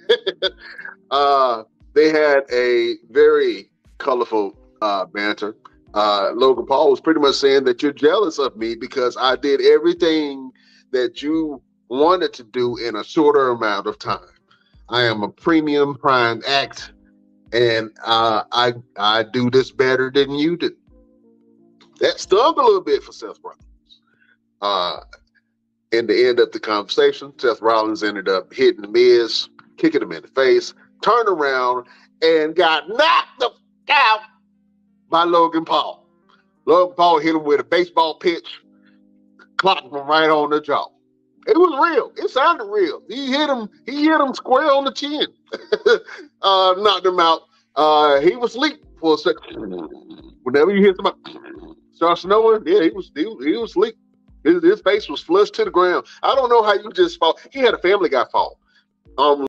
uh, they had a very colorful uh, banter. Uh, Logan Paul was pretty much saying that you're jealous of me because I did everything that you wanted to do in a shorter amount of time. I am a premium prime act, and uh, I I do this better than you do. That stung a little bit for Seth Rollins. Uh, in the end of the conversation, Seth Rollins ended up hitting the Miz, kicking him in the face, turned around, and got knocked the out by Logan Paul. Logan Paul hit him with a baseball pitch, clocked him right on the jaw. It was real. It sounded real. He hit him. He hit him square on the chin. uh, knocked him out. Uh, he was asleep for a second. Whenever you hear somebody start snowing, yeah, he was he, he was asleep. His, his face was flushed to the ground. I don't know how you just fall. He had a Family Guy fall. Um,